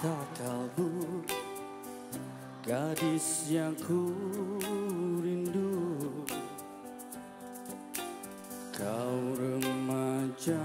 mata kalbu Gadis yang ku rindu. Kau remaja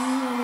see you.